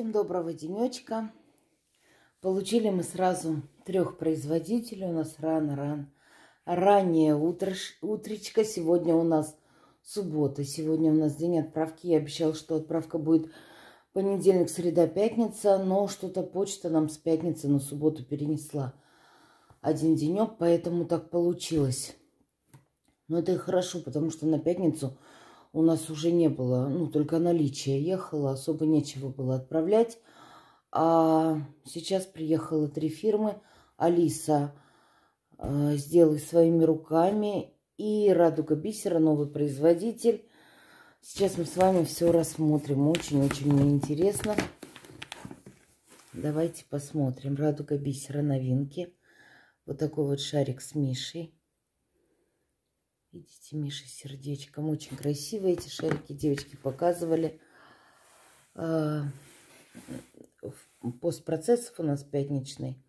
Всем доброго денечка. Получили мы сразу трех производителей. У нас рано-рано. Раннее утро, утречко. Сегодня у нас суббота. Сегодня у нас день отправки. Я обещала, что отправка будет понедельник, среда, пятница. Но что-то почта нам с пятницы на субботу перенесла один денек. Поэтому так получилось. Но это и хорошо, потому что на пятницу у нас уже не было, ну, только наличие ехало, особо нечего было отправлять. А сейчас приехало три фирмы. Алиса э, сделай своими руками и Радуга Бисера, новый производитель. Сейчас мы с вами все рассмотрим. Очень-очень мне интересно. Давайте посмотрим. Радуга Бисера новинки. Вот такой вот шарик с Мишей. Видите, Миша сердечком. Очень красивые эти шарики. Девочки показывали. А, постпроцессов у нас пятничный.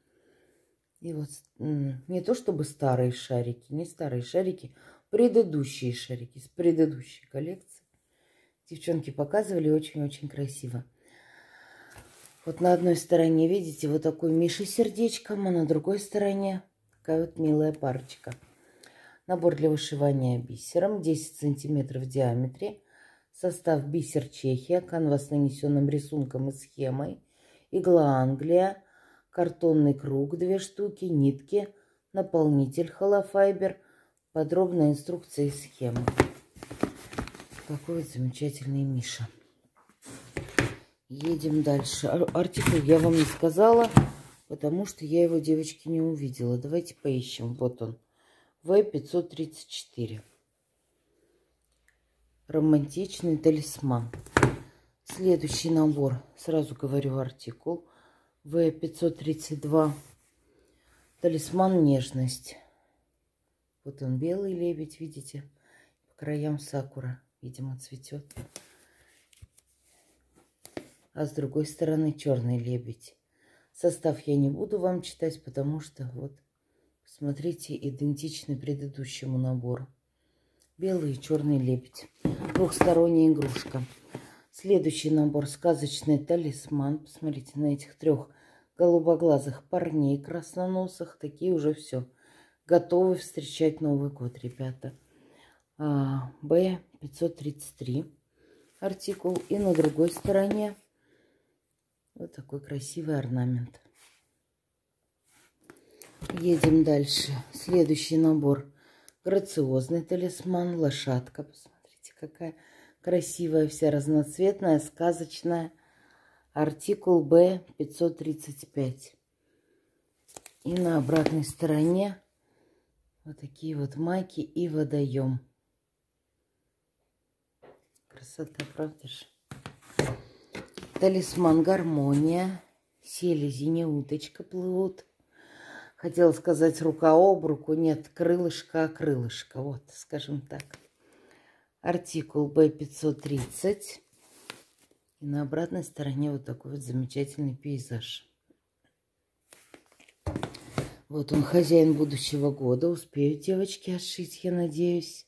И вот не то чтобы старые шарики, не старые шарики, предыдущие шарики с предыдущей коллекции. Девчонки показывали очень-очень красиво. Вот на одной стороне, видите, вот такой Миша сердечком, а на другой стороне такая вот милая парочка. Набор для вышивания бисером 10 сантиметров в диаметре. Состав бисер Чехия, канва с нанесенным рисунком и схемой. Игла Англия, картонный круг две штуки, нитки, наполнитель холофайбер, подробная инструкция и схема. Какой вот замечательный Миша. Едем дальше. Артикул я вам не сказала, потому что я его, девочки, не увидела. Давайте поищем. Вот он. В-534. Романтичный талисман. Следующий набор. Сразу говорю артикул. В-532. Талисман нежность. Вот он белый лебедь, видите? По краям сакура, видимо, цветет. А с другой стороны черный лебедь. Состав я не буду вам читать, потому что вот Смотрите, идентичный предыдущему набору. Белый и черный лебедь. Двухсторонняя игрушка. Следующий набор сказочный талисман. Посмотрите на этих трех голубоглазых парней красноносых. Такие уже все. Готовы встречать Новый год, ребята. А, Б533 артикул. И на другой стороне вот такой красивый орнамент. Едем дальше. Следующий набор. Грациозный талисман. Лошадка. Посмотрите, какая красивая, вся разноцветная, сказочная. Артикул Б535. И на обратной стороне вот такие вот майки и водоем. Красота, правда же? Талисман гармония. Селезень и уточка плывут. Хотела сказать рука об руку. Нет, крылышко, а крылышко. Вот, скажем так. Артикул B530. И на обратной стороне вот такой вот замечательный пейзаж. Вот он, хозяин будущего года. Успею, девочки, отшить, я надеюсь.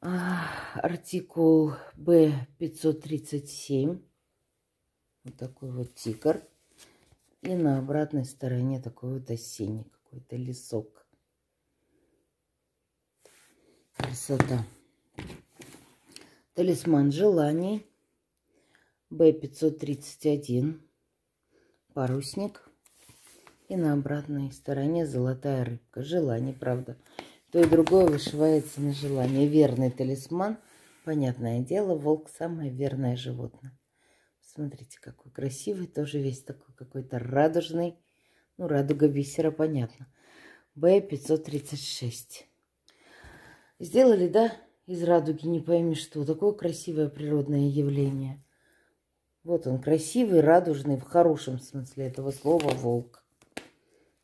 А, артикул B537. Вот такой вот тикр. И на обратной стороне такой вот осенний какой-то лесок. Красота. Талисман желаний. Б531. Парусник. И на обратной стороне золотая рыбка. Желание, правда. То и другое вышивается на желание. Верный талисман. Понятное дело, волк самое верное животное. Смотрите, какой красивый, тоже весь такой какой-то радужный. Ну, радуга бисера, понятно. Б536. Сделали, да, из радуги, не пойми что. Такое красивое природное явление. Вот он, красивый, радужный, в хорошем смысле этого слова, волк.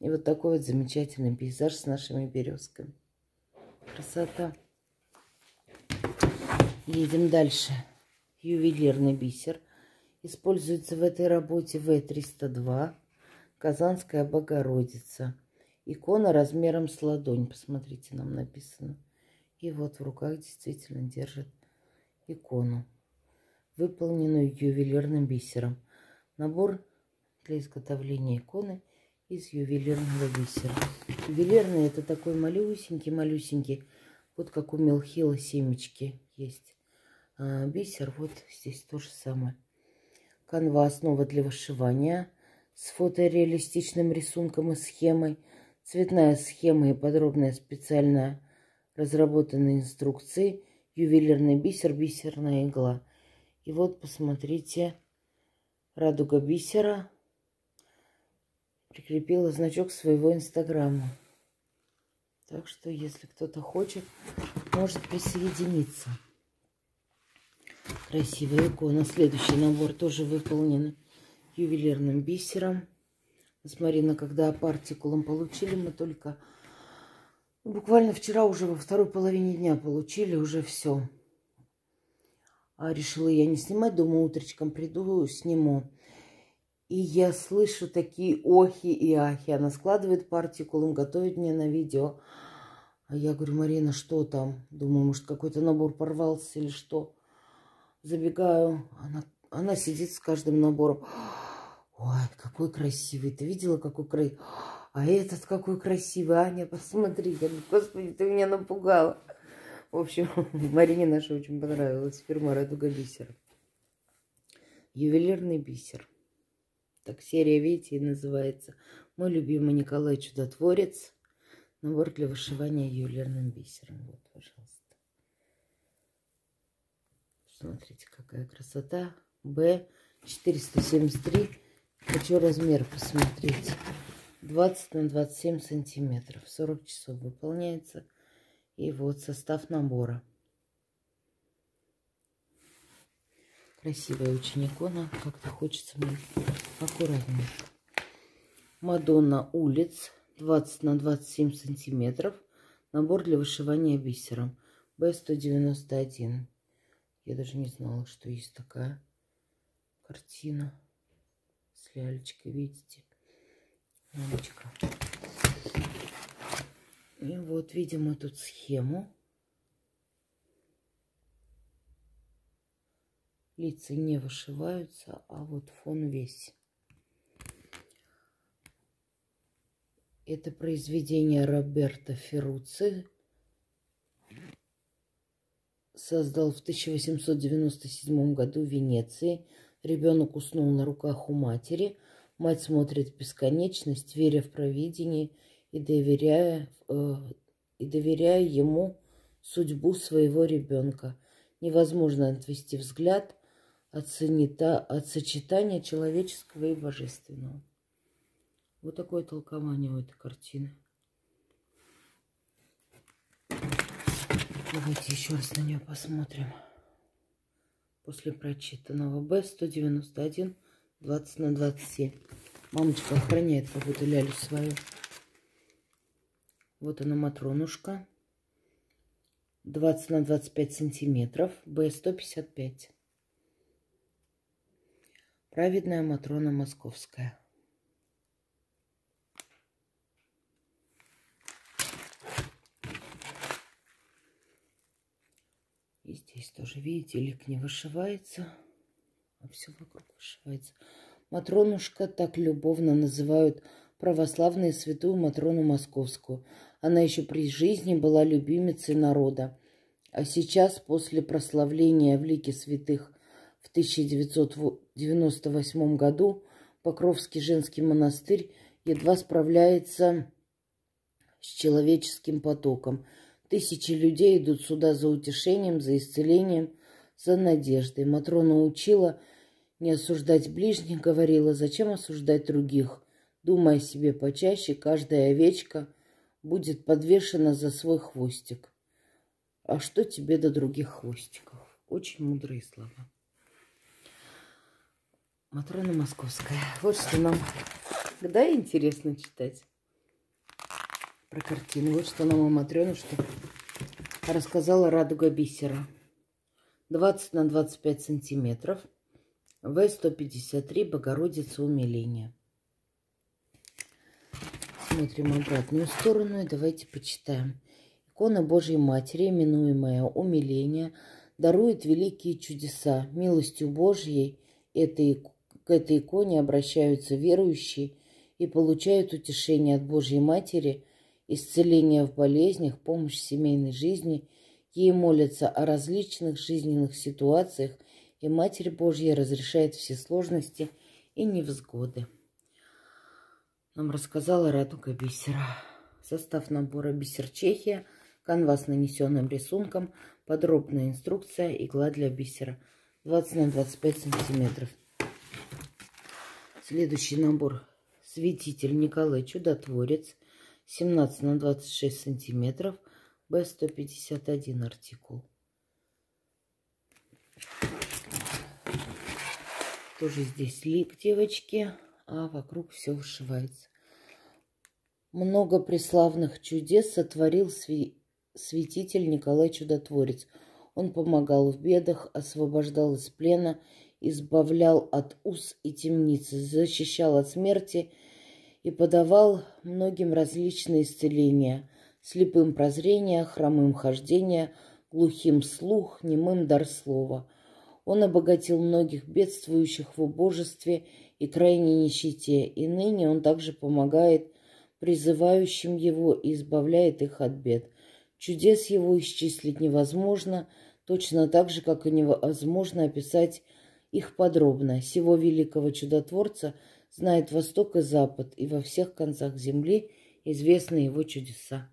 И вот такой вот замечательный пейзаж с нашими березками. Красота. Едем дальше. Ювелирный бисер – Используется в этой работе В-302, Казанская Богородица. Икона размером с ладонь, посмотрите, нам написано. И вот в руках действительно держит икону. выполненную ювелирным бисером. Набор для изготовления иконы из ювелирного бисера. Ювелирный это такой малюсенький-малюсенький, вот как у Мелхила семечки есть. А бисер вот здесь то же самое. Канва основа для вышивания с фотореалистичным рисунком и схемой. Цветная схема и подробная специально разработанные инструкции. Ювелирный бисер, бисерная игла. И вот посмотрите, радуга бисера прикрепила значок своего инстаграма. Так что, если кто-то хочет, может присоединиться. Красивая икона. Следующий набор тоже выполнен ювелирным бисером. С Мариной, когда партикулом получили, мы только буквально вчера уже во второй половине дня получили уже все. А решила я не снимать, думаю, утречком приду, сниму. И я слышу такие охи и ахи. Она складывает партикулум, готовит мне на видео. А я говорю, Марина, что там? Думаю, может, какой-то набор порвался или что. Забегаю, она, она сидит с каждым набором. Ой, какой красивый. Ты видела, какой красивый? А этот какой красивый. Аня, посмотри. Я говорю, господи, ты меня напугала. В общем, Марине наша очень понравилась фирма Радуга Бисер. Ювелирный бисер. Так серия, видите, и называется. Мой любимый Николай Чудотворец. Набор для вышивания ювелирным бисером. Вот, пожалуйста. Смотрите, какая красота. Б 473. Хочу размер посмотреть. 20 на 27 сантиметров. 40 часов выполняется. И вот состав набора. Красивая очень икона. Как-то хочется мне аккуратнее. Мадонна улиц. 20 на 27 сантиметров. Набор для вышивания бисером. Б191. Я даже не знала, что есть такая картина с лялечкой, видите? Лялечка. И вот видим мы тут схему. Лица не вышиваются, а вот фон весь. Это произведение Роберто Ферруци. Создал в 1897 году в Венеции. Ребенок уснул на руках у матери. Мать смотрит в бесконечность, веря в провидение и доверяя, э, и доверяя ему судьбу своего ребенка. Невозможно отвести взгляд от, санита, от сочетания человеческого и божественного. Вот такое толкование у этой картины. Давайте еще раз на нее посмотрим. После прочитанного Б-191, 20 на 27. Мамочка охраняет какую-то лялю свою. Вот она, Матронушка. 20 на 25 сантиметров. Б155. Праведная Матрона Московская. И здесь тоже, видите, лик не вышивается, а все вокруг вышивается. Матронушка так любовно называют православную святую Матрону Московскую. Она еще при жизни была любимицей народа. А сейчас, после прославления в лике святых в 1998 году, Покровский женский монастырь едва справляется с человеческим потоком. Тысячи людей идут сюда за утешением, за исцелением, за надеждой. Матрона учила не осуждать ближних, говорила, зачем осуждать других. Думая себе почаще, каждая овечка – будет подвешена за свой хвостик. А что тебе до других хвостиков? Очень мудрые слова. Матрона Московская. Вот что нам... Да, интересно читать про картины. Вот что нам о Матрёнушке рассказала Радуга Бисера. 20 на 25 сантиметров. В-153 Богородица умиления. Смотрим обратную сторону и давайте почитаем. Икона Божьей Матери, именуемая умиление, дарует великие чудеса. Милостью Божьей этой, к этой иконе обращаются верующие и получают утешение от Божьей Матери, исцеление в болезнях, помощь в семейной жизни. Ей молятся о различных жизненных ситуациях, и Матерь Божья разрешает все сложности и невзгоды. Нам рассказала Радуга Бисера. Состав набора Бисер Чехия, канвас с нанесенным рисунком, подробная инструкция, игла для бисера 20 на 25 сантиметров. Следующий набор Светитель Николай Чудотворец 17 на 26 сантиметров B151 артикул. Тоже здесь лик, девочки, а вокруг все вышивается. Много преславных чудес сотворил сви... святитель Николай Чудотворец. Он помогал в бедах, освобождал из плена, избавлял от уз и темницы, защищал от смерти и подавал многим различные исцеления, слепым прозрение, хромым хождение, глухим слух, немым дар слова. Он обогатил многих бедствующих в убожестве и крайней нищете, и ныне он также помогает призывающим его и избавляет их от бед. Чудес его исчислить невозможно, точно так же, как и невозможно описать их подробно. Сего великого чудотворца знает Восток и Запад, и во всех концах земли известны его чудеса.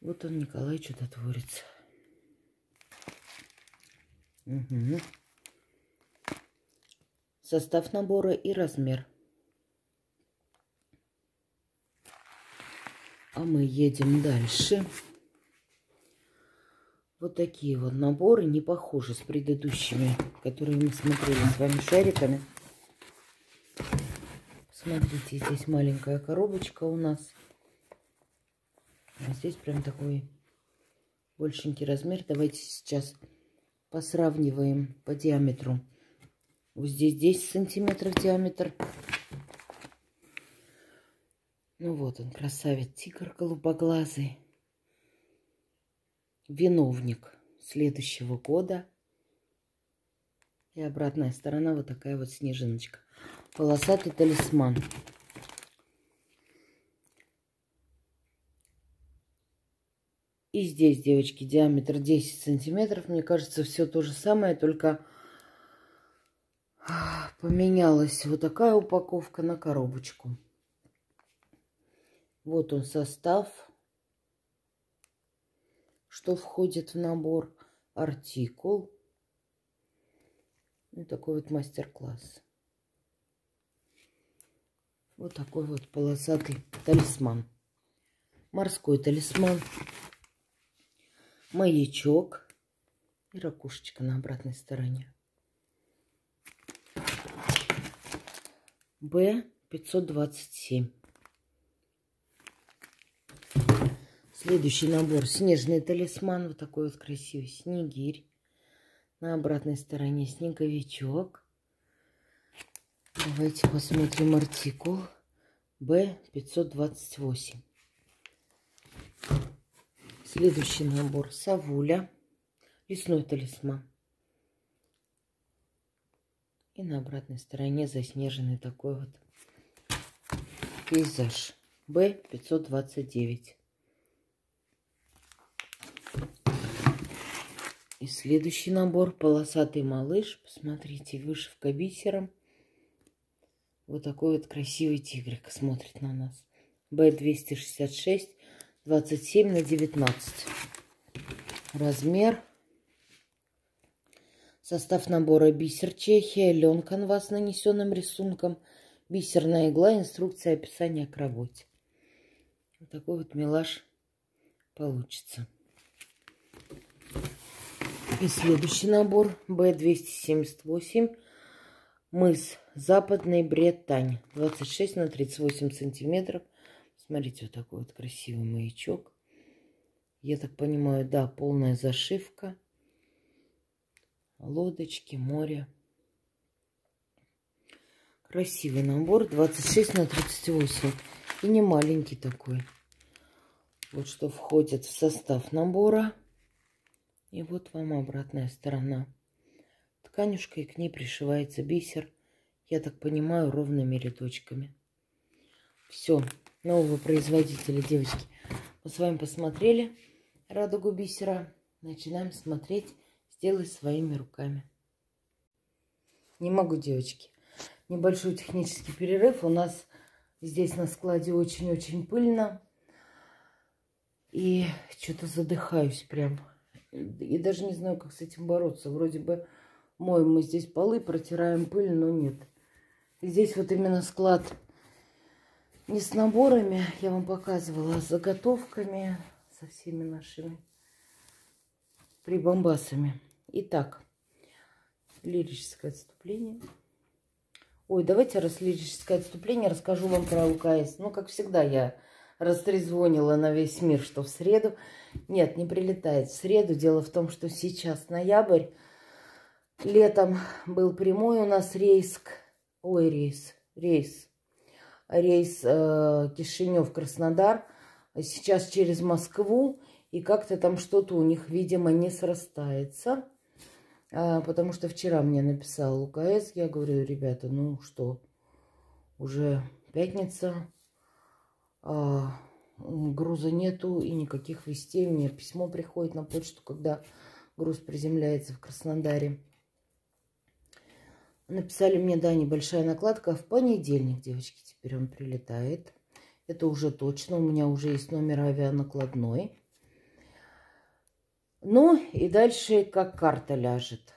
Вот он, Николай Чудотворец. Угу. Состав набора и размер – А мы едем дальше. Вот такие вот наборы, не похожи с предыдущими, которые мы смотрели с вами шариками. Смотрите, здесь маленькая коробочка у нас. А здесь прям такой большенький размер. Давайте сейчас посравниваем по диаметру. Вот здесь 10 сантиметров диаметр. Ну вот он, красавец, тигр голубоглазый. Виновник следующего года. И обратная сторона вот такая вот снежиночка. Полосатый талисман. И здесь, девочки, диаметр 10 сантиметров. Мне кажется, все то же самое, только поменялась вот такая упаковка на коробочку. Вот он состав, что входит в набор, артикул. И такой вот мастер-класс. Вот такой вот полосатый талисман. Морской талисман. Маячок. И ракушечка на обратной стороне. Б-527. Следующий набор. Снежный талисман. Вот такой вот красивый снегирь. На обратной стороне снеговичок. Давайте посмотрим артикул. Б528. Следующий набор. Савуля. Лесной талисман. И на обратной стороне заснеженный такой вот пейзаж. Б529. И следующий набор полосатый малыш. Посмотрите, вышивка бисером. Вот такой вот красивый тигрик смотрит на нас. Б266, 27 на 19. Размер. Состав набора бисер Чехия, лен канвас с нанесенным рисунком, бисерная игла, инструкция описания к работе. Вот такой вот милаш получится. И следующий набор Б278. Мыс Западный Бреттань. 26 на 38 сантиметров. Смотрите, вот такой вот красивый маячок. Я так понимаю, да, полная зашивка. Лодочки, море. Красивый набор. 26 на 38. И не маленький такой. Вот что входит в состав набора. И вот вам обратная сторона. Тканюшка, и к ней пришивается бисер. Я так понимаю, ровными рядочками. Все, нового производителя, девочки. Мы с вами посмотрели радугу бисера. Начинаем смотреть, сделать своими руками. Не могу, девочки. Небольшой технический перерыв. У нас здесь на складе очень-очень пыльно. И что-то задыхаюсь прям. И даже не знаю, как с этим бороться. Вроде бы моем мы здесь полы, протираем пыль, но нет. Здесь вот именно склад не с наборами, я вам показывала, а с заготовками, со всеми нашими прибамбасами. Итак, лирическое отступление. Ой, давайте раз лирическое отступление расскажу вам про ЛКС. Ну, как всегда, я растрезвонила на весь мир, что в среду. Нет, не прилетает в среду. Дело в том, что сейчас ноябрь. Летом был прямой у нас рейс. Ой, рейс. Рейс. Рейс э, Кишинев-Краснодар. Сейчас через Москву. И как-то там что-то у них, видимо, не срастается. А, потому что вчера мне написал УКС. Я говорю, ребята, ну что, уже пятница груза нету и никаких вестей. Мне письмо приходит на почту, когда груз приземляется в Краснодаре. Написали мне, да, небольшая накладка. В понедельник, девочки, теперь он прилетает. Это уже точно. У меня уже есть номер авианакладной. Ну и дальше как карта ляжет.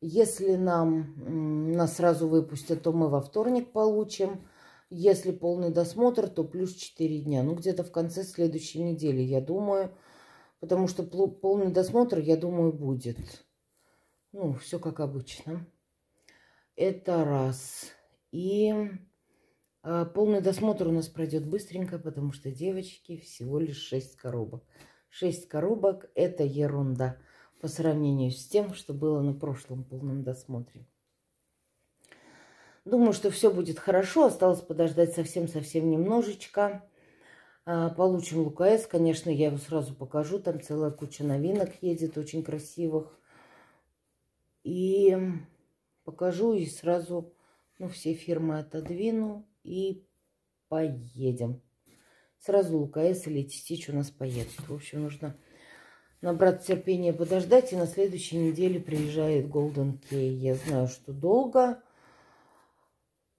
Если нам нас сразу выпустят, то мы во вторник получим. Если полный досмотр, то плюс 4 дня. Ну, где-то в конце следующей недели, я думаю. Потому что полный досмотр, я думаю, будет. Ну, все как обычно. Это раз. И а, полный досмотр у нас пройдет быстренько, потому что, девочки, всего лишь 6 коробок. 6 коробок – это ерунда по сравнению с тем, что было на прошлом полном досмотре. Думаю, что все будет хорошо. Осталось подождать совсем-совсем немножечко. А, получим ЛКС. Конечно, я его сразу покажу. Там целая куча новинок едет, очень красивых. И покажу и сразу ну, все фирмы отодвину и поедем. Сразу ЛКС или Тистич у нас поедет. В общем, нужно набраться терпения подождать. И на следующей неделе приезжает Golden Key. Я знаю, что долго.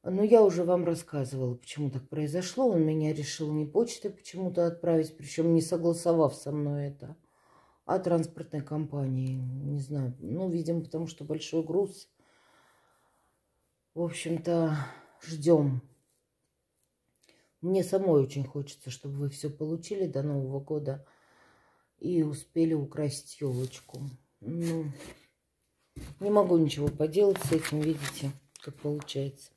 Но я уже вам рассказывала, почему так произошло. Он меня решил не почтой почему-то отправить, причем не согласовав со мной это, а транспортной компании. Не знаю, ну, видимо, потому что большой груз. В общем-то, ждем. Мне самой очень хочется, чтобы вы все получили до Нового года и успели украсть елочку. Ну, не могу ничего поделать с этим, видите, как получается.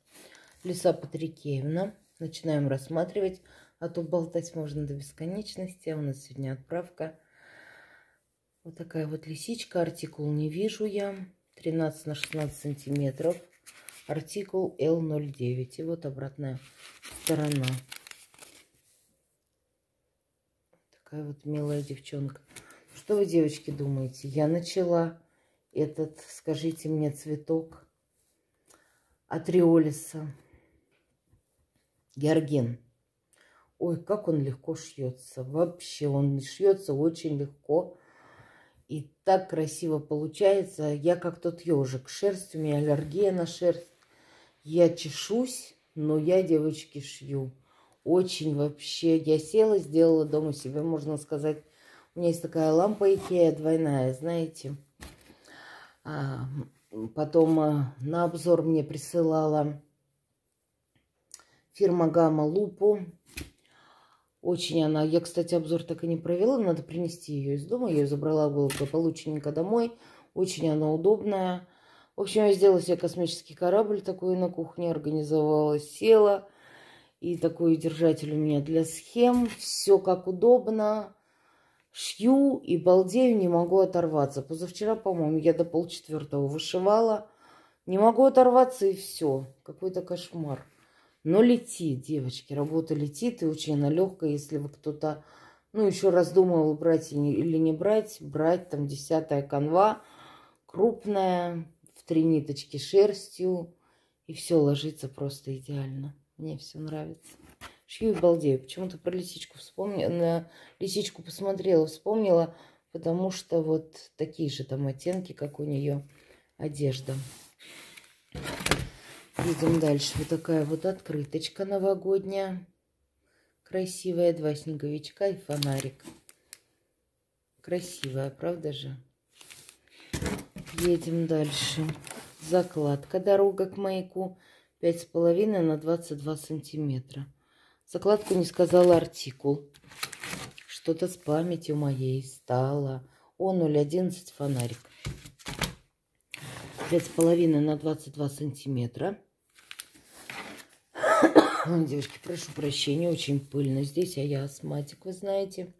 Лиса Патрикеевна. Начинаем рассматривать, а то болтать можно до бесконечности. А у нас сегодня отправка. Вот такая вот лисичка. Артикул не вижу я. 13 на 16 сантиметров. Артикул L09. И вот обратная сторона. Такая вот милая девчонка. Что вы, девочки, думаете? Я начала этот, скажите мне, цветок от Риолиса. Георген. Ой, как он легко шьется. Вообще, он шьется очень легко. И так красиво получается. Я как тот ежик. Шерсть у меня аллергия на шерсть. Я чешусь, но я, девочки, шью. Очень вообще. Я села, сделала дома себе, можно сказать. У меня есть такая лампа Икея двойная, знаете. А, потом а, на обзор мне присылала Фирма Гамма Лупу. Очень она... Я, кстати, обзор так и не провела. Надо принести ее из дома. Я ее забрала благополучненько домой. Очень она удобная. В общем, я сделала себе космический корабль такой на кухне. Организовала, села. И такой держатель у меня для схем. Все как удобно. Шью и балдею, не могу оторваться. Позавчера, по-моему, я до полчетвертого вышивала. Не могу оторваться и все. Какой-то кошмар. Но летит, девочки, работа летит, и очень она легкая. Если вы кто-то Ну, еще раздумывал, брать или не брать. Брать там десятая канва, крупная, в три ниточки шерстью. И все ложится просто идеально. Мне все нравится. Шью и балдею. Почему-то про лисичку вспомнила, на лисичку посмотрела, вспомнила, потому что вот такие же там оттенки, как у нее одежда. Идем дальше. Вот такая вот открыточка новогодняя. Красивая. Два снеговичка и фонарик. Красивая, правда же? Едем дальше. Закладка «Дорога к маяку». Пять с половиной на 22 сантиметра. Закладку не сказала артикул. Что-то с памятью моей стало. О, 0,11 фонарик. Пять с половиной на 22 сантиметра. Девушки, прошу прощения, очень пыльно здесь, а я астматик, вы знаете.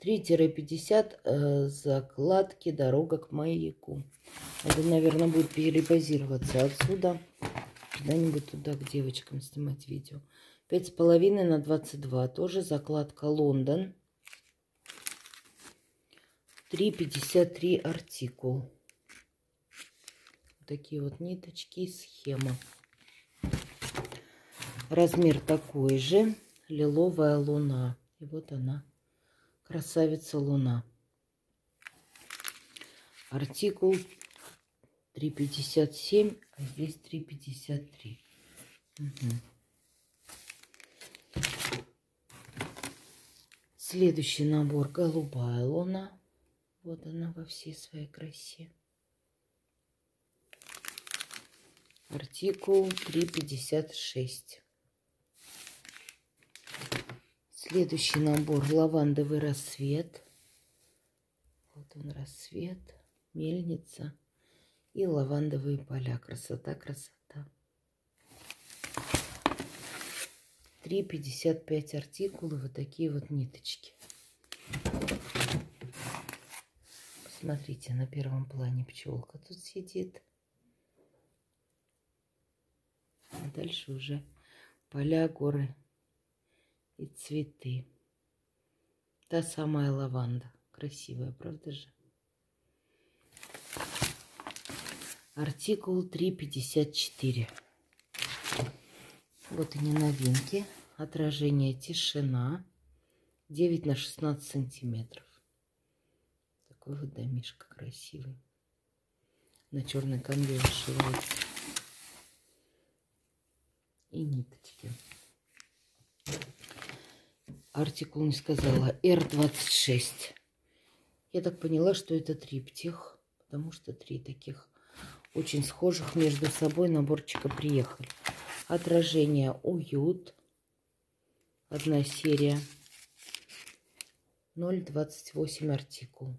3-50 э, закладки «Дорога к маяку». Это, наверное, будет перебазироваться отсюда. Куда-нибудь туда к девочкам снимать видео. 5,5 на 22. Тоже закладка «Лондон». 3,53 артикул. Такие вот ниточки и схема. Размер такой же. Лиловая луна. И вот она. Красавица луна. Артикул 3,57, а здесь 3,53. Угу. Следующий набор голубая луна. Вот она во всей своей красе. Артикул 3,56. Следующий набор лавандовый рассвет. Вот он рассвет, мельница и лавандовые поля. Красота, красота. 3,55 артикулы, вот такие вот ниточки. Посмотрите, на первом плане пчелка тут сидит. А дальше уже поля, горы и цветы. Та самая лаванда. Красивая, правда же? Артикул 354. Вот они новинки. Отражение тишина. 9 на 16 сантиметров. Такой вот домишка красивый. На черной конве вышивается. И ниточки артикул не сказала. R26. Я так поняла, что это триптих, потому что три таких очень схожих между собой наборчика приехали. Отражение уют. Одна серия. 0,28 артикул.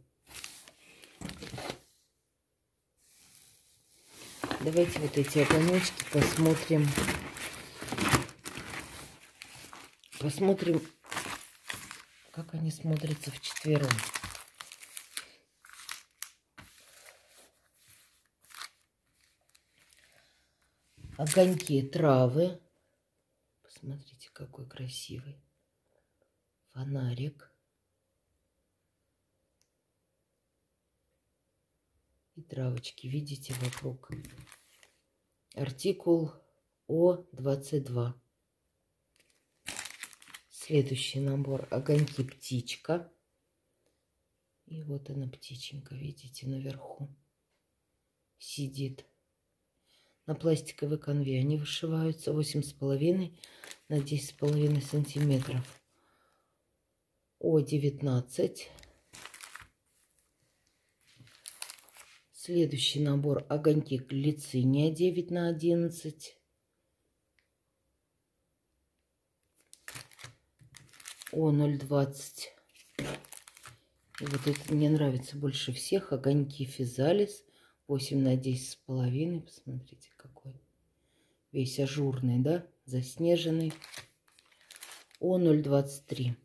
Давайте вот эти огонечки посмотрим. Посмотрим как они смотрятся в четвером. Огоньки травы. Посмотрите, какой красивый. Фонарик. И травочки, видите, вокруг. Артикул О22. Следующий набор огоньки птичка. И вот она птиченька, видите, наверху сидит. На пластиковой конве они вышиваются 8,5 на 10,5 сантиметров. О19. Следующий набор огоньки глициния 9 на 11. О, 0,20. И вот это мне нравится больше всех. Огоньки физалис. 8 на 10 с половиной. Посмотрите, какой. Весь ажурный, да? Заснеженный. О, 0,23.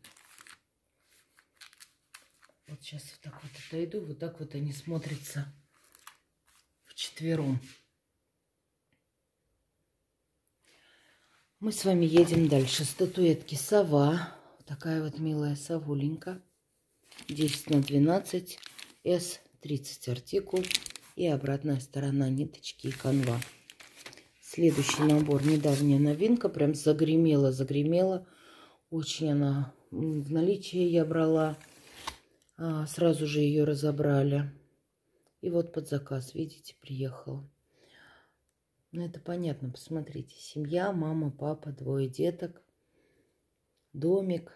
Вот сейчас вот так вот отойду. Вот так вот они смотрятся в четвером. Мы с вами едем дальше. Статуэтки сова Такая вот милая совуленька. 10 на 12. S 30 артикул. И обратная сторона ниточки и канва. Следующий набор. Недавняя новинка. Прям загремела, загремела. Очень она в наличии я брала. А, сразу же ее разобрали. И вот под заказ, видите, приехала. Ну, это понятно, посмотрите. Семья, мама, папа, двое деток, домик.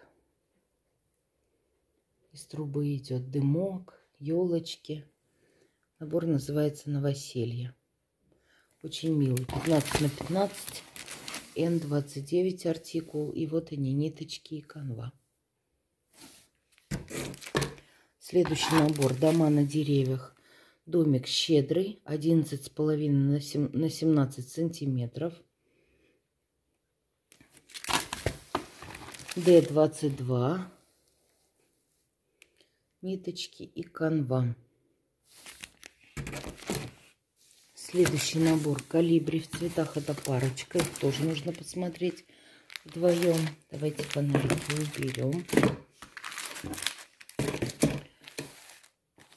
Из трубы идет дымок, елочки. Набор называется «Новоселье». Очень милый. 15 на 15. N29 артикул. И вот они, ниточки и канва. Следующий набор. Дома на деревьях. Домик щедрый, 11,5 на 17 сантиметров. Д22. Ниточки и канва. Следующий набор калибри в цветах. Это парочка. Их тоже нужно посмотреть вдвоем. Давайте фонарики уберем.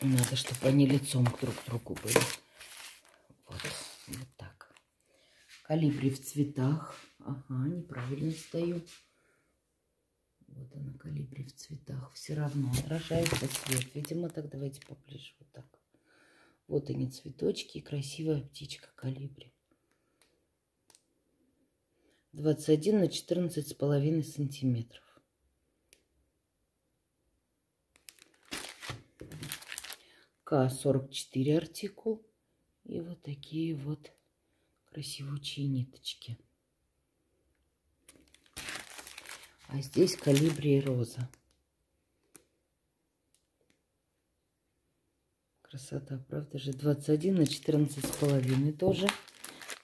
Надо, чтобы они лицом друг к другу были. Вот, вот так. Калибри в цветах. Ага, неправильно стою. Вот она, калибри в цветах. Все равно отражается свет. Видимо, так давайте поближе. Вот так. Вот они, цветочки. Красивая птичка калибри. 21 на 14 с половиной сантиметров. К44 артикул. И вот такие вот красивучие ниточки. А здесь калибри роза. Красота, правда же? 21 на 14 с половиной тоже.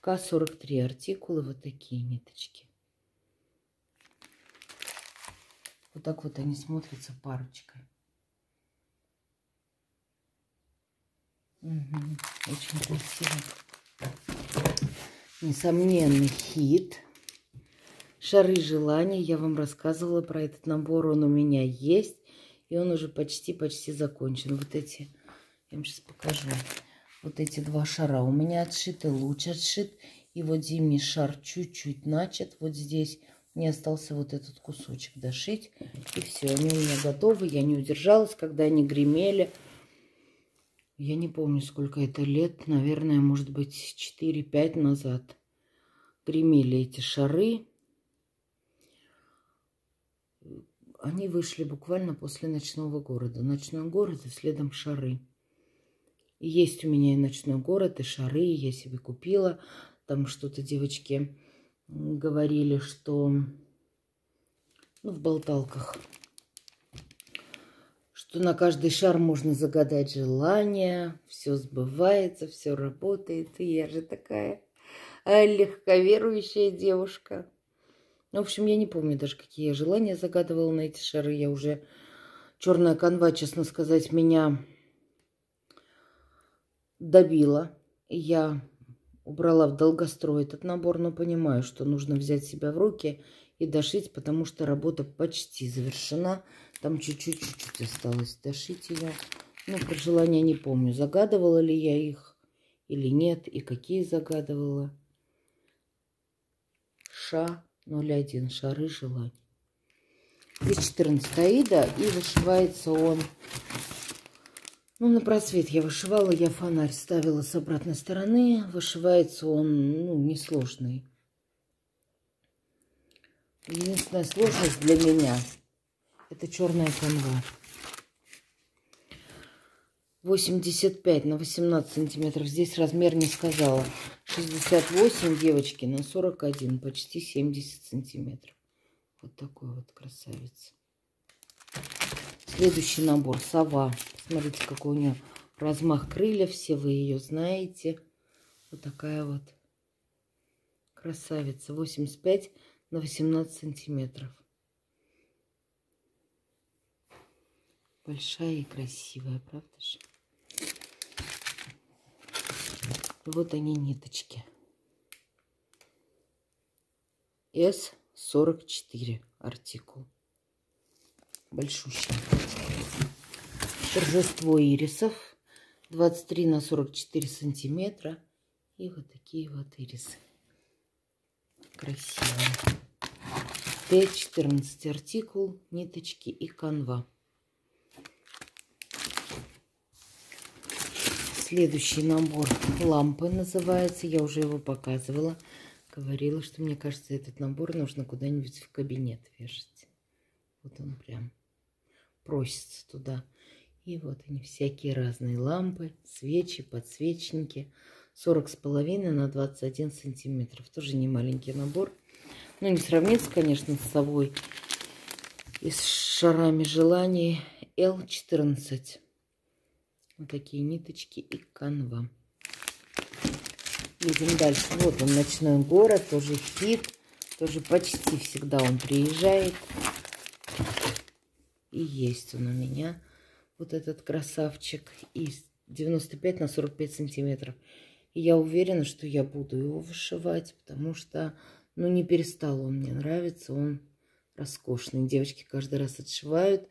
К43 артикулы, вот такие ниточки. Вот так вот они смотрятся парочкой. Угу, очень красиво. Несомненный хит. Шары желаний. Я вам рассказывала про этот набор. Он у меня есть. И он уже почти-почти закончен. Вот эти, я вам сейчас покажу. Вот эти два шара у меня отшиты, луч отшит. И вот зимний шар чуть-чуть начат. Вот здесь мне остался вот этот кусочек дошить. И все, они у меня готовы. Я не удержалась, когда они гремели. Я не помню, сколько это лет. Наверное, может быть, 4-5 назад. Гремели эти шары. Они вышли буквально после ночного города. Ночной город и следом шары. И есть у меня и ночной город, и шары. Я себе купила. Там что-то девочки говорили, что... Ну, в болталках что на каждый шар можно загадать желание, все сбывается, все работает. И я же такая легковерующая девушка. В общем, я не помню даже, какие я желания загадывала на эти шары. Я уже... Черная канва, честно сказать, меня добила. Я убрала в долгострой этот набор, но понимаю, что нужно взять себя в руки и дошить, потому что работа почти завершена. Там чуть-чуть осталось дошить ее. Ну, про желания не помню, загадывала ли я их или нет, и какие загадывала. Ша 01, шары желаний. Здесь 14 аида, и вышивается он... Ну, на просвет я вышивала, я фонарь ставила с обратной стороны. Вышивается он, ну, несложный. Единственная сложность для меня – это черная канва. 85 на 18 сантиметров. Здесь размер не сказала. 68, девочки, на 41, почти 70 сантиметров. Вот такой вот красавец. Следующий набор. Сова. Смотрите, какой у нее размах крыльев. Все вы ее знаете. Вот такая вот красавица. 85 на 18 сантиметров. Большая и красивая, правда же? Вот они ниточки. С44 артикул. большущий. Торжество ирисов 23 на 44 сантиметра. И вот такие вот ирисы. Красивые. Т14 артикул, ниточки и канва. Следующий набор лампы называется. Я уже его показывала. Говорила, что мне кажется, этот набор нужно куда-нибудь в кабинет вешать. Вот он прям просится туда. И вот они, всякие разные лампы, свечи, подсвечники. 40 с половиной на 21 сантиметров. Тоже не маленький набор. Ну, не сравнится, конечно, с собой. И с шарами желаний L14. Вот такие ниточки и канва. Едем дальше. Вот он, ночной город, тоже хит. Тоже почти всегда он приезжает. И есть он у меня. Вот этот красавчик. И 95 на 45 сантиметров. И я уверена, что я буду его вышивать, потому что, ну, не перестал он мне нравиться. Он роскошный. Девочки каждый раз отшивают,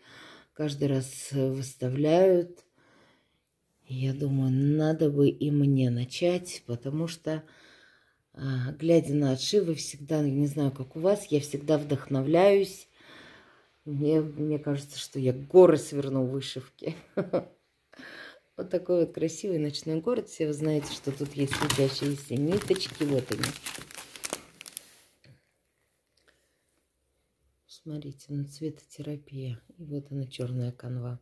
каждый раз выставляют. Я думаю, надо бы и мне начать, потому что, а, глядя на отшивы, всегда, не знаю, как у вас, я всегда вдохновляюсь. Мне, мне кажется, что я горы сверну вышивки. Вот такой вот красивый ночной город. Все вы знаете, что тут есть светящиеся ниточки. Вот они. Смотрите, на цветотерапия. И вот она, черная канва.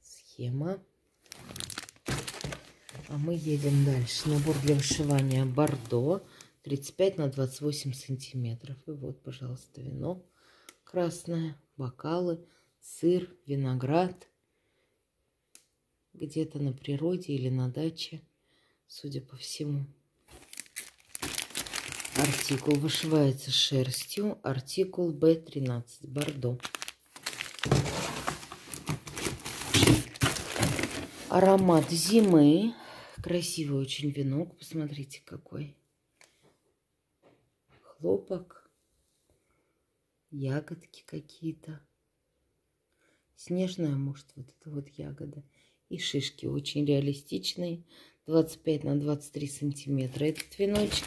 Схема. А мы едем дальше. Набор для вышивания Бордо. 35 на 28 сантиметров. И вот, пожалуйста, вино красное, бокалы, сыр, виноград где-то на природе или на даче, судя по всему. Артикул вышивается шерстью. Артикул B13 Бордо. Аромат зимы. Красивый очень венок. Посмотрите, какой. Хлопок. Ягодки какие-то. Снежная, может, вот это вот ягода и шишки очень реалистичные. 25 на 23 сантиметра этот веночек.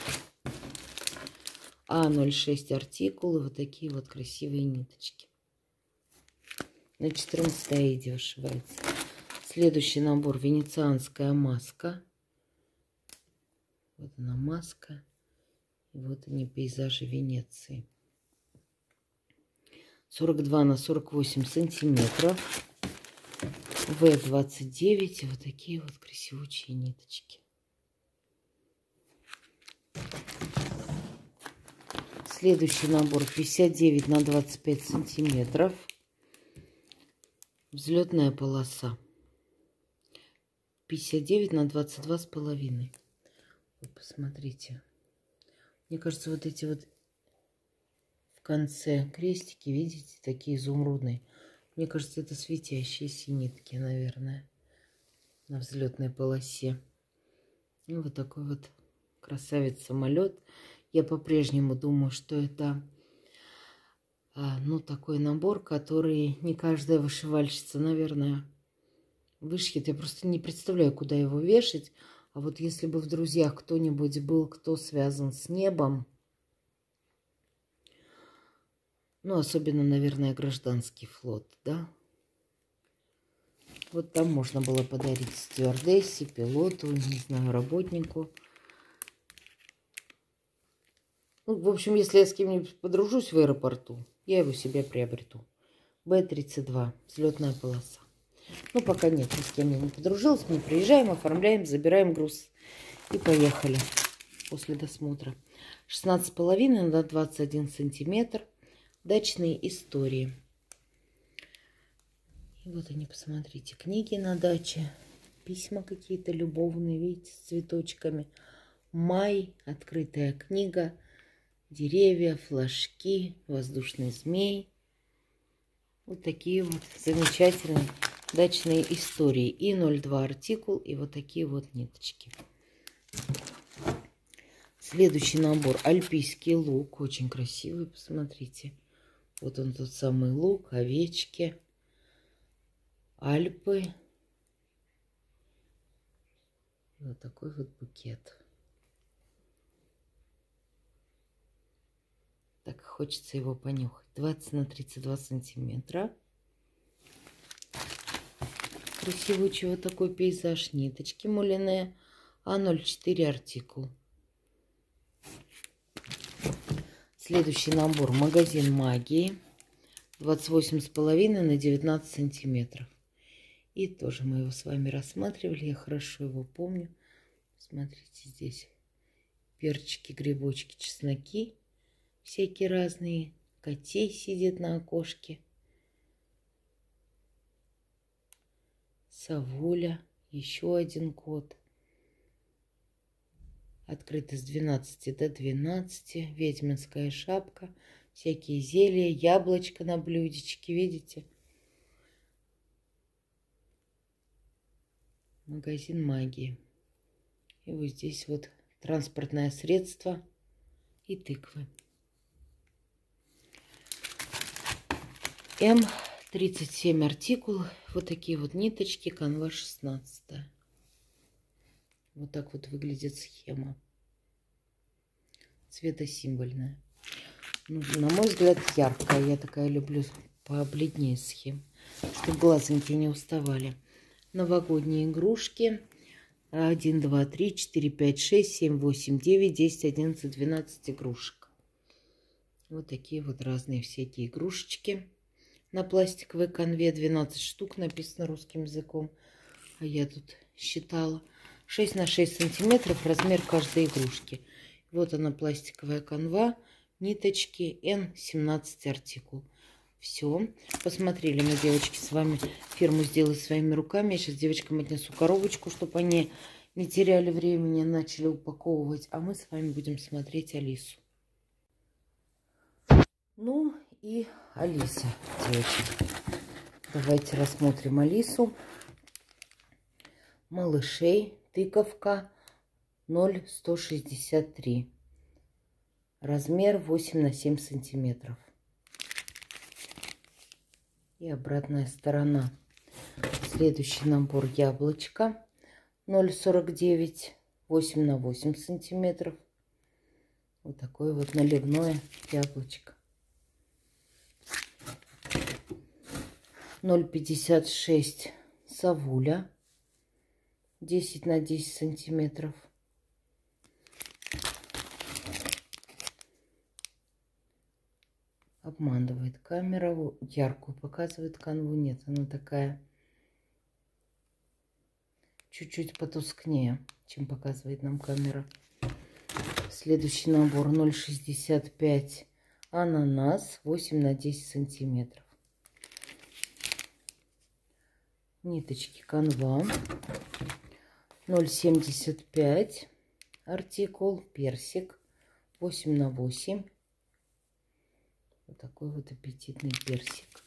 А06 артикулы. Вот такие вот красивые ниточки. На 14 иди вышивается. Следующий набор венецианская маска. Вот она маска. И вот они пейзажи Венеции. 42 на 48 сантиметров. В29. Вот такие вот красивучие ниточки. Следующий набор 59 на 25 сантиметров. Взлетная полоса. 59 на 22 с половиной. Посмотрите. Мне кажется, вот эти вот в конце крестики, видите, такие изумрудные. Мне кажется, это светящиеся нитки, наверное, на взлетной полосе. И вот такой вот красавец-самолет. Я по-прежнему думаю, что это а, ну, такой набор, который не каждая вышивальщица, наверное, вышьет. Я просто не представляю, куда его вешать. А вот если бы в друзьях кто-нибудь был, кто связан с небом, Ну, особенно, наверное, гражданский флот, да? Вот там можно было подарить стюардессе, пилоту, не знаю, работнику. Ну, в общем, если я с кем-нибудь подружусь в аэропорту, я его себе приобрету. Б-32, взлетная полоса. Ну, пока нет, ни с кем я не подружилась. Мы приезжаем, оформляем, забираем груз. И поехали после досмотра. 16,5 на 21 сантиметр дачные истории. И вот они, посмотрите, книги на даче, письма какие-то любовные, видите, с цветочками. Май, открытая книга, деревья, флажки, воздушный змей. Вот такие вот замечательные дачные истории. И 02 артикул, и вот такие вот ниточки. Следующий набор альпийский лук. Очень красивый, посмотрите. Вот он тот самый лук, овечки, Альпы. Вот такой вот букет. Так хочется его понюхать. 20 на 32 сантиметра. Красивый чего такой пейзаж. Ниточки мулиные. А04 артикул. Следующий набор. Магазин магии. 28,5 на 19 сантиметров. И тоже мы его с вами рассматривали. Я хорошо его помню. Смотрите, здесь перчики, грибочки, чесноки всякие разные. Котей сидит на окошке. Савуля, еще один кот. Открыто с 12 до 12. Ведьминская шапка. Всякие зелья, яблочко на блюдечке, видите? Магазин магии. И вот здесь вот транспортное средство и тыквы. М37 артикул. Вот такие вот ниточки, канва 16. Вот так вот выглядит схема. Цветосимвольная. Ну, на мой взгляд, яркая. Я такая люблю побледнее схем, чтобы глазоньки не уставали. Новогодние игрушки. 1, 2, 3, 4, 5, 6, 7, 8, 9, 10, 11, 12 игрушек. Вот такие вот разные всякие игрушечки на пластиковой конве 12 штук, написано русским языком. А я тут считала. 6 на 6 сантиметров размер каждой игрушки. Вот она пластиковая канва, ниточки N17 артикул. Все. Посмотрели мы, девочки, с вами фирму сделать своими руками. Я сейчас девочкам отнесу коробочку, чтобы они не теряли времени, начали упаковывать. А мы с вами будем смотреть Алису. Ну и Алиса, девочки. Давайте рассмотрим Алису. Малышей, тыковка 0,163. Размер 8 на 7 сантиметров. И обратная сторона. Следующий набор яблочко 0,49, 8 на 8 сантиметров. Вот такое вот наливное яблочко. 0,56 савуля 10 на 10 сантиметров. Обманывает камера, яркую показывает канву. Нет, она такая чуть-чуть потускнее, чем показывает нам камера. Следующий набор 0,65 ананас 8 на 10 сантиметров. Ниточки канва 0,75 артикул персик. 8 на 8 вот такой вот аппетитный персик.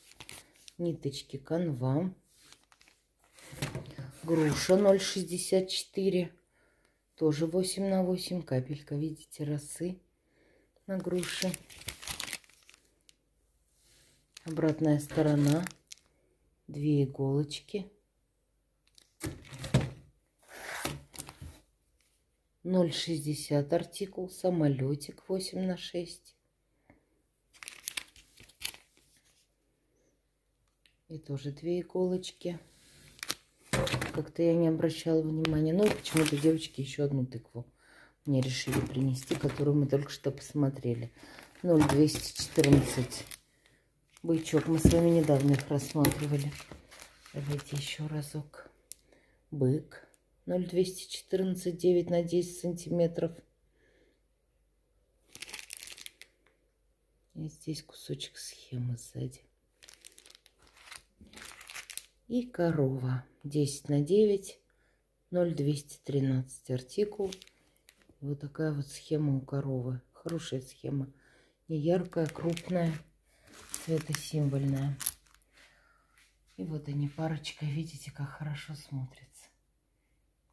Ниточки канва груша 0,64 тоже 8 на 8 капелька видите росы на груше обратная сторона две иголочки, 0,60 артикул, самолетик 8 на 6. И тоже две иголочки. Как-то я не обращала внимания. Ну, почему-то девочки еще одну тыкву мне решили принести, которую мы только что посмотрели. 0,214 бычок. Мы с вами недавно их рассматривали. Давайте еще разок. Бык. 0,214, 9 на 10 сантиметров. И здесь кусочек схемы сзади. И корова. 10 на 9, 0,213 артикул. Вот такая вот схема у коровы. Хорошая схема. Не яркая, крупная цветосимвольная. И вот они, парочка, видите, как хорошо смотрится.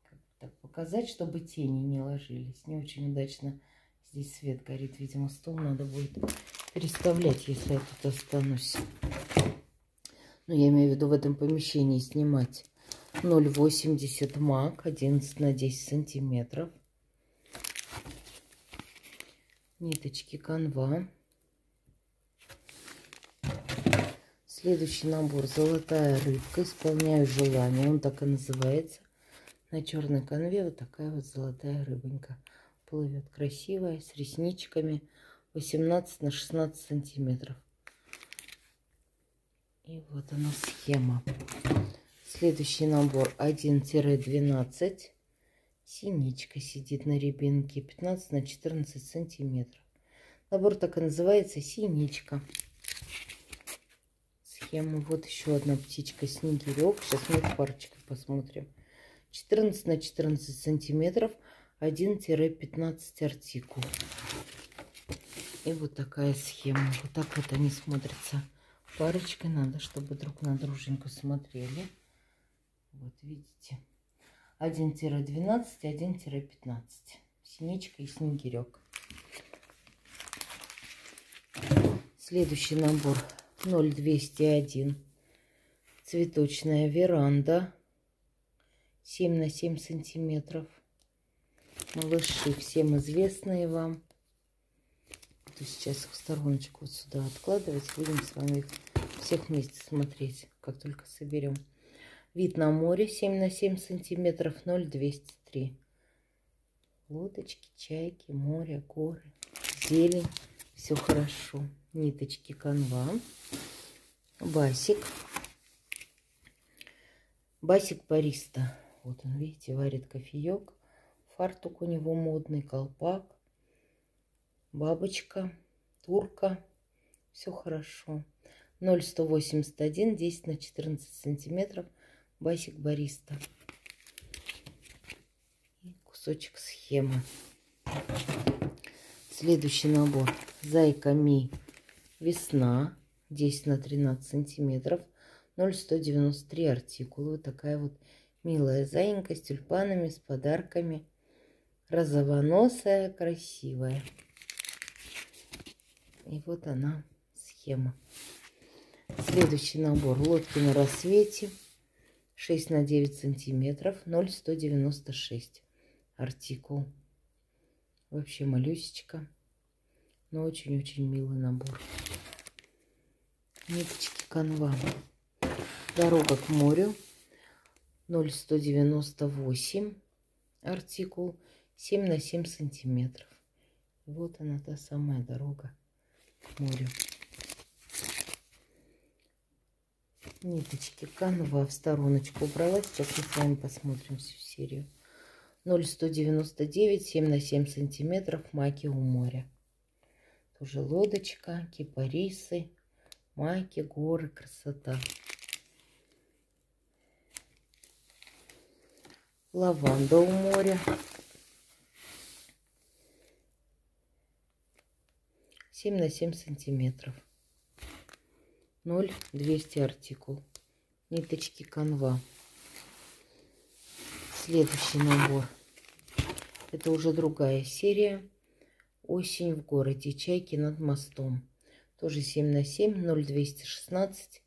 Как так показать, чтобы тени не ложились. Не очень удачно здесь свет горит. Видимо, стол надо будет переставлять, если я тут останусь. Ну, я имею в виду в этом помещении снимать. 0,80 мак, 11 на 10 сантиметров. Ниточки канва. Следующий набор «Золотая рыбка». Исполняю желание. Он так и называется. На черной конве вот такая вот золотая рыбонька. Плывет красивая, с ресничками. 18 на 16 сантиметров. И вот она схема. Следующий набор 1-12. Синичка сидит на рябинке. 15 на 14 сантиметров. Набор так и называется «Синичка» схему. Вот еще одна птичка снегирек. Сейчас мы их парочкой посмотрим. 14 на 14 сантиметров. 1-15 артикул. И вот такая схема. Вот так вот они смотрятся парочкой. Надо, чтобы друг на друженьку смотрели. Вот видите. 1-12, 1-15. Синичка и снегирек. Следующий набор 0201. Цветочная веранда. 7 на 7 сантиметров. Малыши всем известные вам. То сейчас их в стороночку вот сюда откладывать. Будем с вами их всех вместе смотреть, как только соберем. Вид на море 7 на 7 сантиметров 0,203. Лодочки, чайки, море, горы, зелень. Все хорошо ниточки канва, басик, басик бариста. Вот он, видите, варит кофеек, фартук у него модный, колпак, бабочка, турка, все хорошо. 0,181, 10 на 14 сантиметров, басик бариста. Кусочек схемы. Следующий набор. Зайка Ми Весна 10 на 13 сантиметров. 0,193 артикул. Вот такая вот милая заинька с тюльпанами, с подарками. Розовоносая, красивая. И вот она схема. Следующий набор. Лодки на рассвете. 6 на 9 сантиметров. 0,196 артикул. Вообще малюсечка. Но очень-очень милый набор. Ниточки канва. Дорога к морю. 0,198 артикул. 7 на 7 сантиметров. Вот она, та самая дорога к морю. Ниточки канва в стороночку убрала. Сейчас мы с вами посмотрим всю серию. 0,199, 7 на 7 сантиметров, маки у моря. Тоже лодочка, кипарисы, майки, горы, красота. Лаванда у моря. Семь на семь сантиметров. Ноль двести артикул. Ниточки канва. Следующий набор. Это уже другая серия. Осень в городе. Чайки над мостом. Тоже 7 на 7, 0,216.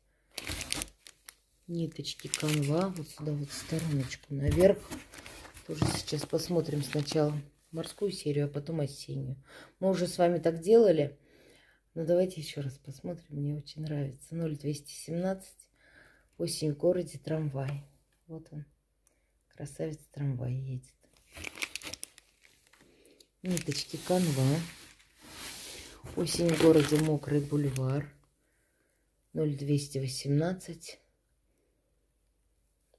Ниточки канва. Вот сюда вот стороночку наверх. Тоже сейчас посмотрим сначала морскую серию, а потом осеннюю. Мы уже с вами так делали. Но давайте еще раз посмотрим. Мне очень нравится. 0,217. Осень в городе. Трамвай. Вот он. Красавец трамвай едет ниточки канва. Осень в городе Мокрый бульвар. 0218.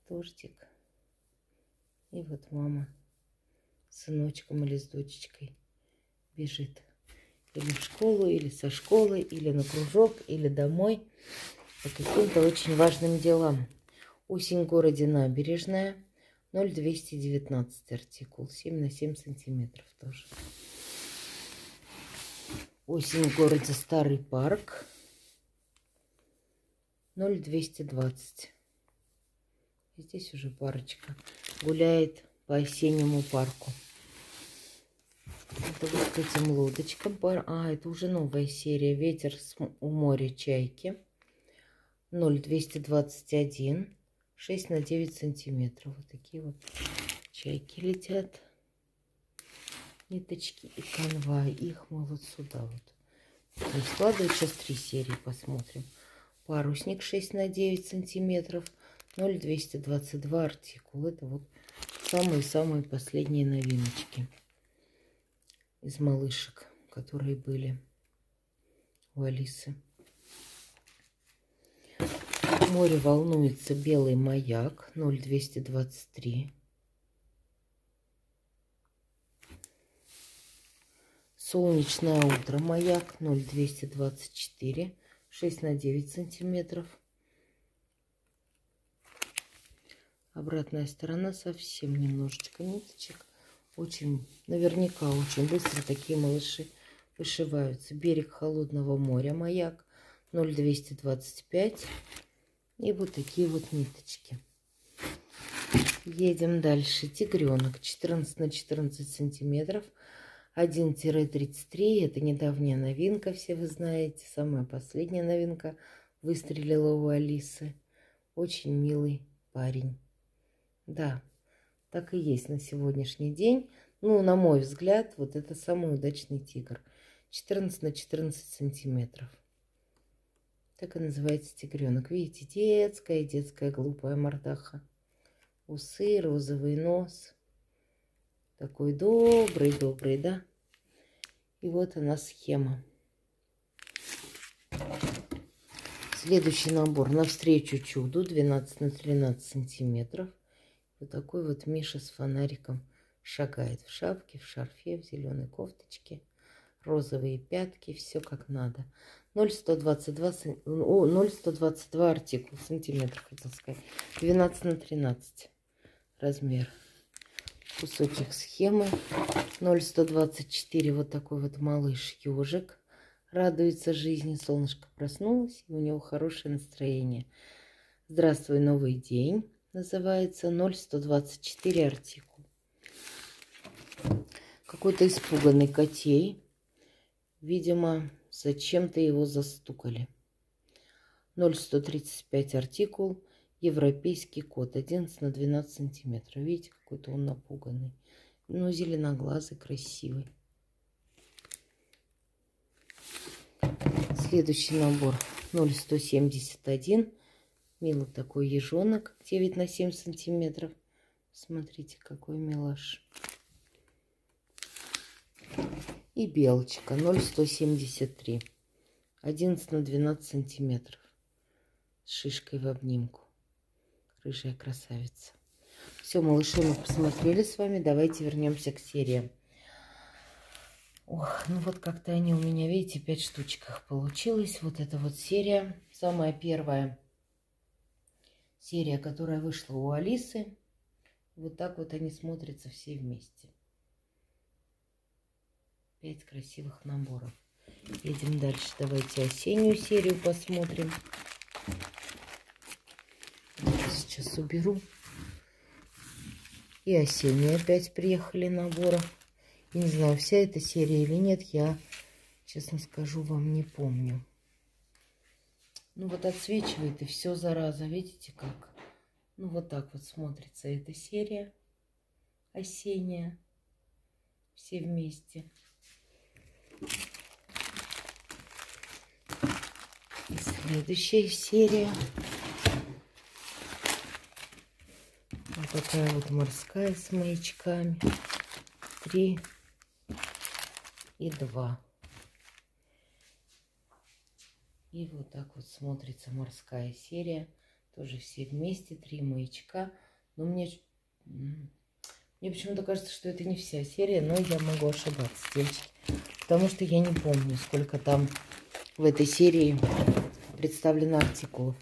Тортик. И вот мама с сыночком или с дочечкой бежит. Или в школу, или со школы, или на кружок, или домой. По каким-то очень важным делам. Осень в городе Набережная. 0,219 артикул. 7 на 7 сантиметров тоже. Осень в городе Старый парк. 0,220. Здесь уже парочка гуляет по осеннему парку. Это вот к этим лодочкам. А, это уже новая серия. Ветер у моря чайки. 0,221. 6 на 9 сантиметров. Вот такие вот чайки летят. Ниточки и канва. Их мы вот сюда вот. Складывать сейчас три серии посмотрим. Парусник 6 на 9 сантиметров. 0,222 артикул. Это вот самые-самые последние новиночки из малышек, которые были у Алисы. Море волнуется белый маяк 0,223. Солнечное утро маяк 0,224. 6 на 9 сантиметров. Обратная сторона совсем немножечко ниточек. Очень, наверняка, очень быстро такие малыши вышиваются. Берег холодного моря, маяк 0,225. И вот такие вот ниточки. Едем дальше. Тигренок 14 на 14 сантиметров. 1-33. Это недавняя новинка, все вы знаете. Самая последняя новинка выстрелила у Алисы. Очень милый парень. Да, так и есть на сегодняшний день. Ну, на мой взгляд, вот это самый удачный тигр. 14 на 14 сантиметров. Так и называется тигренок. Видите, детская, детская глупая мордаха. Усы, розовый нос. Такой добрый-добрый, да? И вот она схема. Следующий набор навстречу чуду 12 на 13 сантиметров. Вот такой вот Миша с фонариком шагает в шапке, в шарфе, в зеленой кофточке. Розовые пятки, все как надо. 0,122 0,122 артикул, сантиметров, хотел сказать. 12 на 13 размер. Кусочек схемы. 0,124, вот такой вот малыш ежик. Радуется жизни, солнышко проснулось, и у него хорошее настроение. Здравствуй, новый день называется 0124 артикул. Какой-то испуганный котей. Видимо, зачем-то его застукали. 0135 артикул. Европейский кот. 11 на 12 сантиметров. Видите, какой-то он напуганный. Ну, зеленоглазый, красивый. Следующий набор 0171 Милый такой ежонок 9 на 7 сантиметров. Смотрите, какой милаш. И белочка 0,173. 11 на 12 сантиметров. С шишкой в обнимку. Рыжая красавица. Все, малыши, мы посмотрели с вами. Давайте вернемся к сериям. Ох, ну вот как-то они у меня, видите, 5 штучках получилось. Вот эта вот серия. Самая первая серия, которая вышла у Алисы. Вот так вот они смотрятся все вместе. Пять красивых наборов. Едем дальше. Давайте осеннюю серию посмотрим. Сейчас уберу. И осенние опять приехали наборов. Не знаю, вся эта серия или нет, я, честно скажу, вам не помню. Ну вот отсвечивает и все, зараза. Видите как? Ну вот так вот смотрится эта серия осенняя. Все вместе. Следующая серия. Вот такая вот морская с маячками. Три и два. И вот так вот смотрится морская серия. Тоже все вместе, три маячка. Но мне, мне почему-то кажется, что это не вся серия, но я могу ошибаться, девочки. Потому что я не помню, сколько там в этой серии представлено артикулов.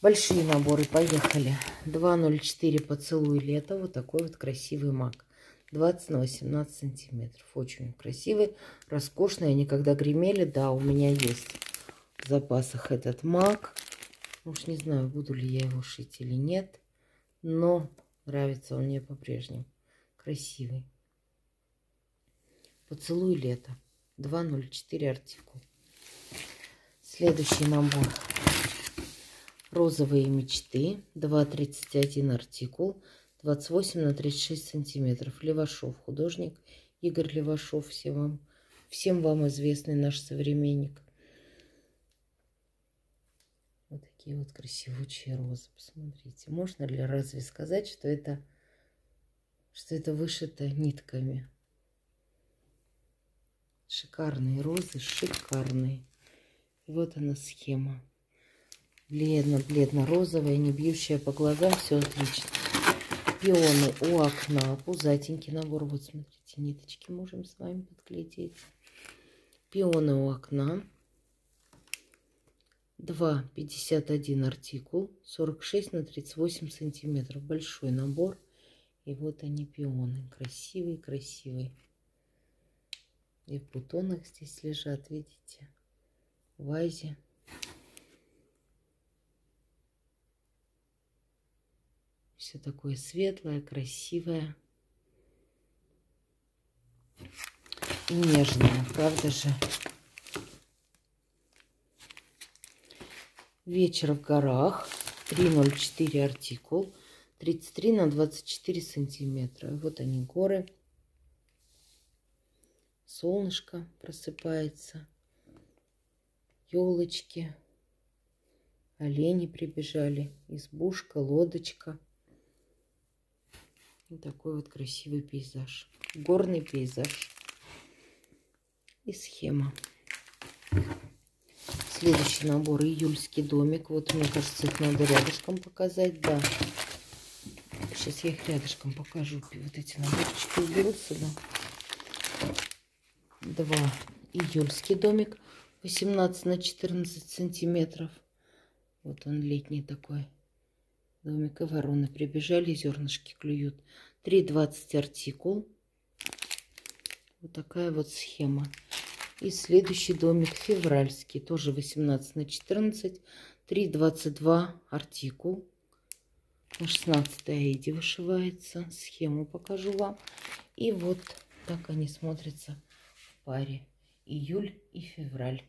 Большие наборы, поехали. 204 поцелуй лето. Вот такой вот красивый маг. 20 на 18 сантиметров. Очень красивый, роскошный. Они когда гремели, да, у меня есть в запасах этот маг. Уж не знаю, буду ли я его шить или нет. Но нравится он мне по-прежнему. Красивый. Поцелуй лето. 204 артикул. Следующий набор. Розовые мечты. 2,31 артикул. 28 на 36 сантиметров. Левашов, художник. Игорь Левашов, всем вам, всем вам известный наш современник. Вот такие вот красивучие розы. Посмотрите. Можно ли разве сказать, что это, что это вышито нитками? Шикарные розы, шикарные. Вот она схема. Бледно-бледно-розовая, не бьющая по глазам, все отлично. Пионы у окна, пузатенький набор. Вот смотрите, ниточки можем с вами подглядеть. Пионы у окна. 2,51 артикул, 46 на 38 сантиметров. Большой набор. И вот они пионы. Красивые-красивые. И в бутонах здесь лежат, видите, в вазе. Все такое светлое, красивое и нежное, правда же? Вечер в горах, 304 артикул, 33 на 24 сантиметра. Вот они горы солнышко просыпается, елочки, олени прибежали, избушка, лодочка. И такой вот красивый пейзаж, горный пейзаж и схема. Следующий набор июльский домик. Вот мне кажется, их надо рядышком показать, да. Сейчас я их рядышком покажу. Вот эти наборчики уберу сюда. 2 июльский домик 18 на 14 сантиметров. Вот он летний такой домик. И вороны прибежали, зернышки клюют. 3,20 артикул. Вот такая вот схема. И следующий домик февральский, тоже 18 на 14, 3,22 артикул. На 16 иди вышивается. Схему покажу вам. И вот так они смотрятся паре июль и февраль.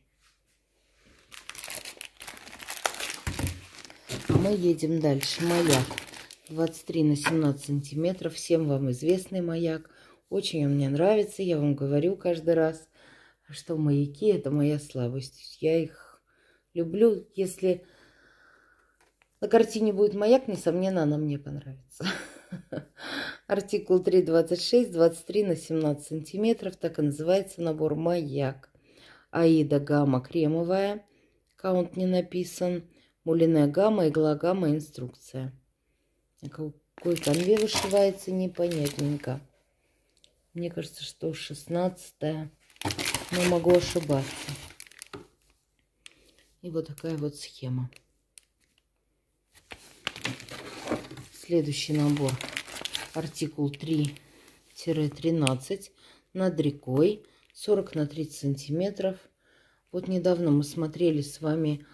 Мы едем дальше. Маяк 23 на 17 сантиметров. Всем вам известный маяк. Очень он мне нравится. Я вам говорю каждый раз, что маяки это моя слабость. Я их люблю. Если на картине будет маяк, несомненно, она мне понравится. Артикул 326, 23 на 17 сантиметров. Так и называется набор «Маяк». Аида гамма кремовая. Каунт не написан. Мулиная гамма, игла гамма, инструкция. На какой конве вышивается, непонятненько. Мне кажется, что 16 -я. но могу ошибаться. И вот такая вот схема. Следующий набор артикул 3-13 над рекой 40 на 30 сантиметров. Вот недавно мы смотрели с вами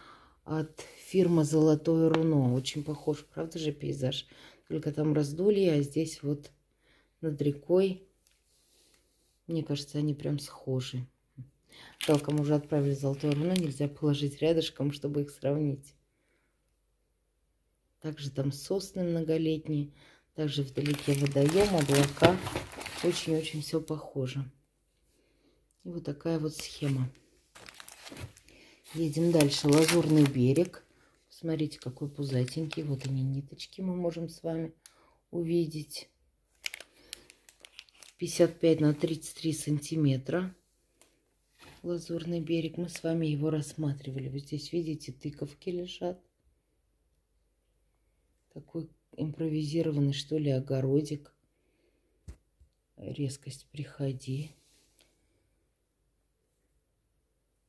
от фирмы Золотое Руно. Очень похож, правда же, пейзаж? Только там раздолье, а здесь вот над рекой. Мне кажется, они прям схожи. Жалко, мы уже отправили Золотое Руно. Нельзя положить рядышком, чтобы их сравнить. Также там сосны многолетние. Также вдалеке водоем, облака. Очень-очень все похоже. И вот такая вот схема. Едем дальше. Лазурный берег. Смотрите, какой пузатенький. Вот они, ниточки мы можем с вами увидеть. 55 на 33 сантиметра. Лазурный берег. Мы с вами его рассматривали. Вот здесь, видите, тыковки лежат. Такой импровизированный, что ли, огородик. Резкость приходи.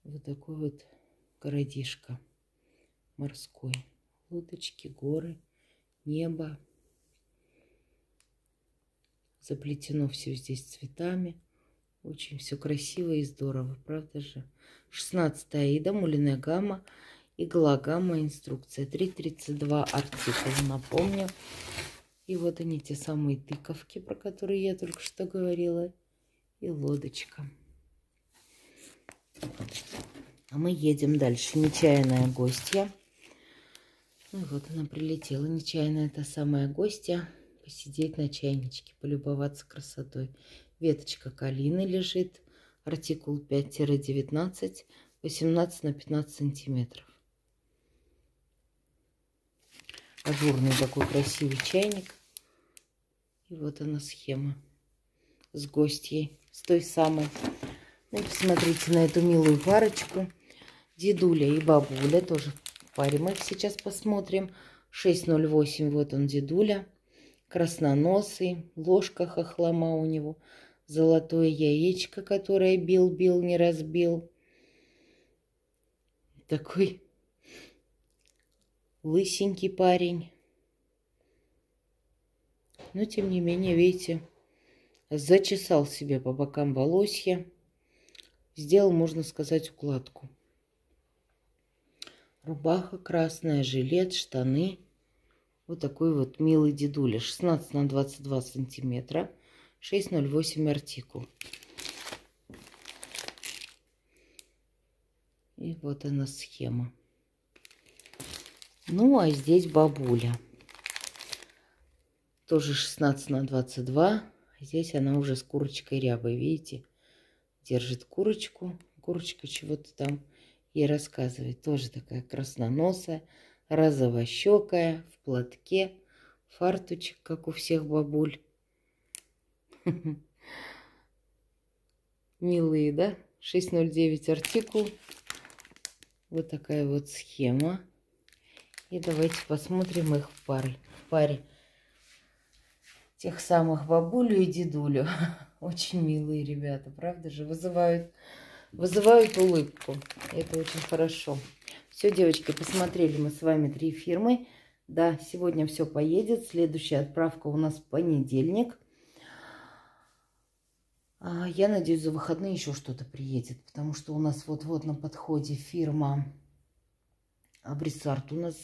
Вот такой вот городишко морской. Лодочки, горы, небо. Заплетено все здесь цветами. Очень все красиво и здорово, правда же? 16 Аида, мулиная гамма. Игла гамма инструкция 3.32 артикул, напомню. И вот они, те самые тыковки, про которые я только что говорила. и лодочка. А мы едем дальше. Нечаянная гостья. Ну вот она прилетела. Нечаянная та самая гостья. Посидеть на чайничке, полюбоваться красотой. Веточка калины лежит. Артикул 5-19, 18 на 15 сантиметров. Ажурный такой красивый чайник. И вот она схема с гостьей, с той самой. Ну и посмотрите на эту милую парочку. Дедуля и бабуля тоже в паре. Мы их сейчас посмотрим. 608, вот он, дедуля. Красноносый, ложка хохлома у него. Золотое яичко, которое бил-бил, не разбил. Такой лысенький парень. Но, тем не менее, видите, зачесал себе по бокам волосья. Сделал, можно сказать, укладку. Рубаха красная, жилет, штаны. Вот такой вот милый дедуля. 16 на 22 сантиметра. 6,08 артикул. И вот она схема. Ну, а здесь бабуля. Тоже 16 на 22. Здесь она уже с курочкой рябой, видите? Держит курочку. Курочка чего-то там ей рассказывает. Тоже такая красноносая, розовощекая, в платке. Фартучек, как у всех бабуль. Милые, да? 609 артикул. Вот такая вот схема. И давайте посмотрим их в паре. В паре тех самых бабулю и дедулю. Очень милые ребята, правда же? Вызывают, вызывают улыбку. Это очень хорошо. Все, девочки, посмотрели мы с вами три фирмы. Да, сегодня все поедет. Следующая отправка у нас в понедельник. А, я надеюсь, за выходные еще что-то приедет, потому что у нас вот-вот на подходе фирма Абрисарт у нас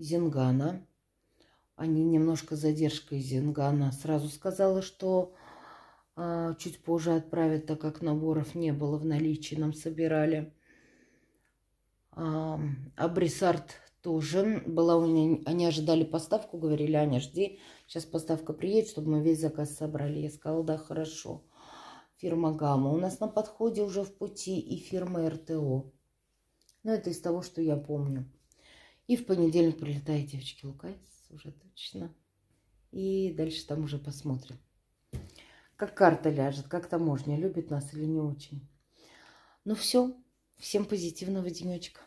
Зингана. Они немножко задержкой Зингана сразу сказала, что а, чуть позже отправят, так как наборов не было в наличии, нам собирали. А, Абрисарт тоже была у меня, они ожидали поставку, говорили, Аня, жди, сейчас поставка приедет, чтобы мы весь заказ собрали. Я сказала, да, хорошо. Фирма Гамма. У нас на подходе уже в пути и фирма РТО. Но это из того, что я помню. И в понедельник прилетает девочки Лукайс, уже точно. И дальше там уже посмотрим. Как карта ляжет, как таможня, любит нас или не очень. Ну все, всем позитивного денечка.